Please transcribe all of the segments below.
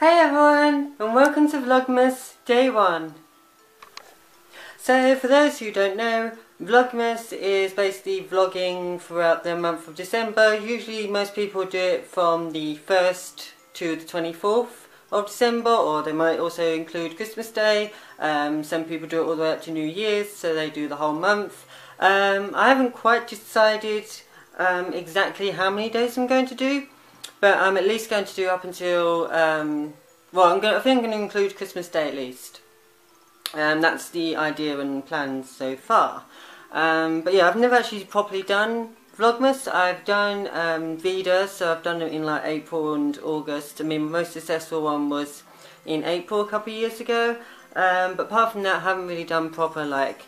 Hey everyone and welcome to Vlogmas Day 1. So for those who don't know, Vlogmas is basically vlogging throughout the month of December. Usually most people do it from the 1st to the 24th of December or they might also include Christmas Day. Um, some people do it all the way up to New Year's so they do the whole month. Um, I haven't quite decided um, exactly how many days I'm going to do but I'm at least going to do up until, um, well I'm going I think I'm going to include Christmas Day at least. Um, that's the idea and plans so far. Um, but yeah, I've never actually properly done Vlogmas. I've done um, VEDA, so I've done it in like April and August. I mean, my most successful one was in April a couple of years ago. Um, but apart from that, I haven't really done proper like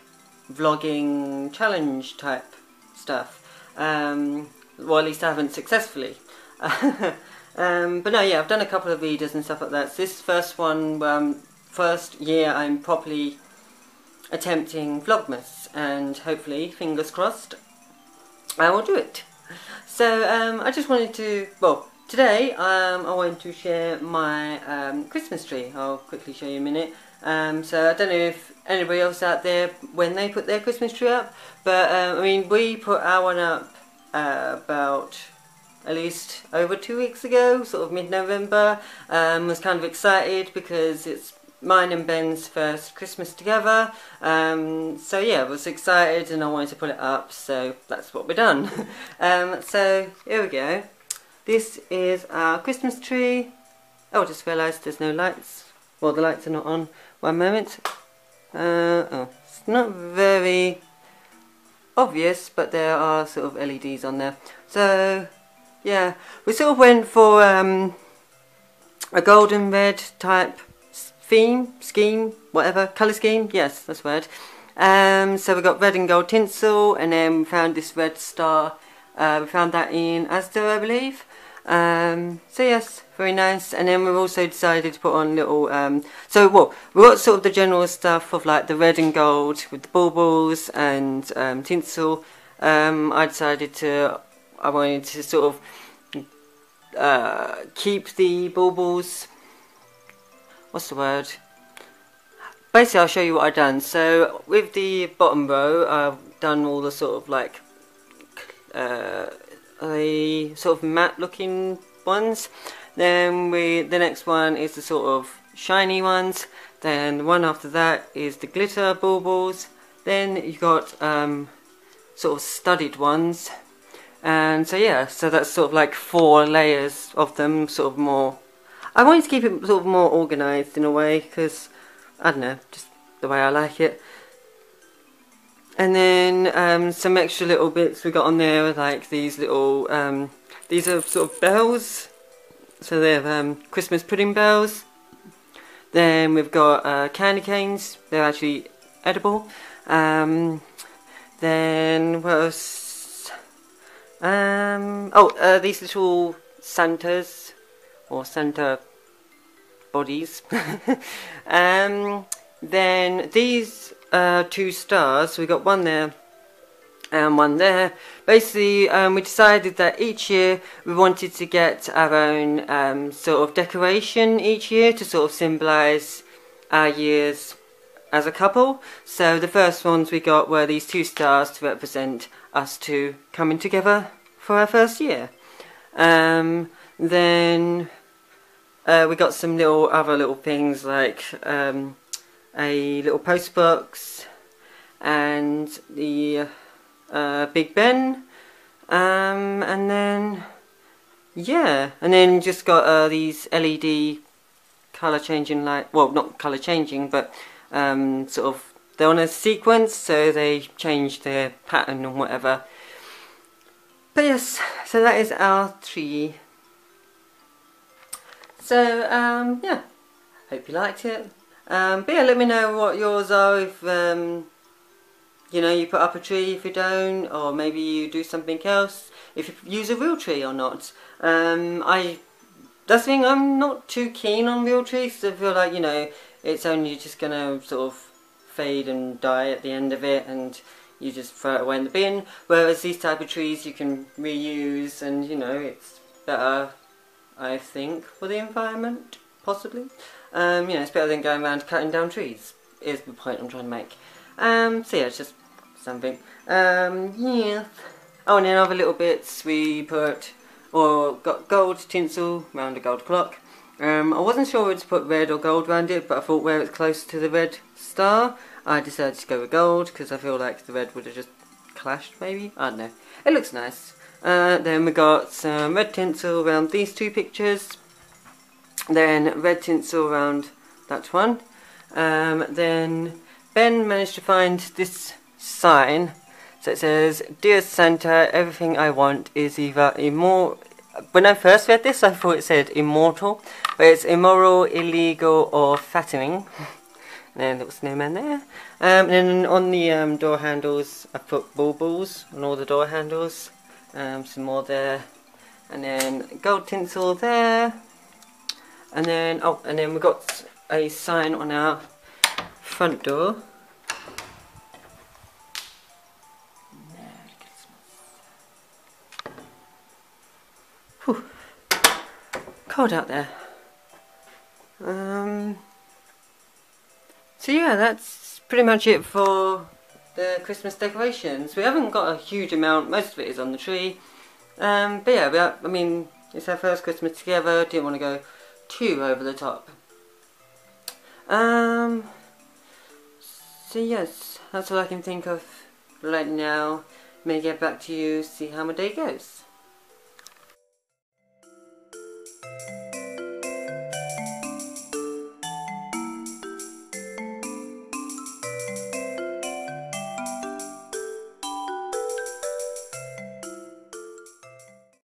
vlogging challenge type stuff. Um, well, at least I haven't successfully. um, but no, yeah, I've done a couple of readers and stuff like that. So this first one, um, first year I'm properly attempting Vlogmas, and hopefully, fingers crossed, I will do it. So um, I just wanted to, well, today um, I wanted to share my um, Christmas tree. I'll quickly show you in a minute. Um, so I don't know if anybody else out there when they put their Christmas tree up, but um, I mean we put our one up uh, about at least over two weeks ago, sort of mid-November. Um, was kind of excited because it's mine and Ben's first Christmas together. Um, so yeah, I was excited and I wanted to put it up, so that's what we've done. um, so here we go. This is our Christmas tree. Oh, I just realised there's no lights. Well, the lights are not on. One moment. Uh, oh, it's not very obvious, but there are sort of LEDs on there. So, yeah, we sort of went for um, a golden red type theme, scheme, whatever, colour scheme, yes, that's word. Um, so we got red and gold tinsel, and then we found this red star, uh, we found that in Asda, I believe. Um, so yes, very nice. And then we've also decided to put on little, um, so well, we got sort of the general stuff of like the red and gold with the baubles and um, tinsel. Um, I decided to, I wanted to sort of uh, keep the baubles what's the word? Basically, I'll show you what I've done. So, with the bottom row, I've done all the sort of like uh, a sort of matte looking ones. Then we, the next one is the sort of shiny ones. Then the one after that is the glitter baubles. Then you've got um, sort of studded ones. And so yeah, so that's sort of like four layers of them, sort of more I wanted to keep it sort of more organised in a way because, I don't know, just the way I like it. And then um, some extra little bits we got on there like these little, um, these are sort of bells. So they're um, Christmas pudding bells. Then we've got uh, candy canes, they're actually edible. Um, then what else? Um, oh, uh, these little Santas or Santa bodies. um, then these uh, two stars, we got one there and one there. Basically, um, we decided that each year we wanted to get our own um, sort of decoration each year to sort of symbolise our years as a couple. So the first ones we got were these two stars to represent us two coming together for our first year. Um, then uh, we got some little other little things like um, a little post box and the uh, Big Ben um, and then yeah and then just got uh, these LED colour changing light well not colour changing but um, sort of they're on a sequence so they change their pattern and whatever but yes so that is our tree so, um, yeah, hope you liked it. Um, but yeah, let me know what yours are if, um, you know, you put up a tree if you don't, or maybe you do something else, if you use a real tree or not. Um, I, that's the thing, I'm not too keen on real trees, I feel like, you know, it's only just going to sort of fade and die at the end of it, and you just throw it away in the bin. Whereas these type of trees you can reuse, and, you know, it's better I think, for the environment. possibly. Um, you know, it's better than going around cutting down trees, is the point I'm trying to make. Um, so yeah, it's just something. Um, yeah. Oh, and then other little bits we put, or got gold tinsel around a gold clock. Um, I wasn't sure whether to put red or gold around it, but I thought where it's close to the red star, I decided to go with gold because I feel like the red would have just clashed maybe. I don't know. It looks nice. Uh, then we got some red tinsel around these two pictures. Then red tinsel around that one. Um, then Ben managed to find this sign. So it says, Dear Santa, everything I want is either immortal. When I first read this, I thought it said immortal, but it's immoral, illegal, or fattening. and then no man there. Um, and then on the um, door handles, I put baubles on all the door handles. Um, some more there. And then gold tinsel there. And then, oh, and then we got a sign on our front door. Cold out there. Um, so yeah, that's pretty much it for the Christmas decorations. We haven't got a huge amount, most of it is on the tree. Um, but yeah, are, I mean, it's our first Christmas together, didn't want to go too over the top. Um, so yes, that's all I can think of right now. May get back to you, see how my day goes.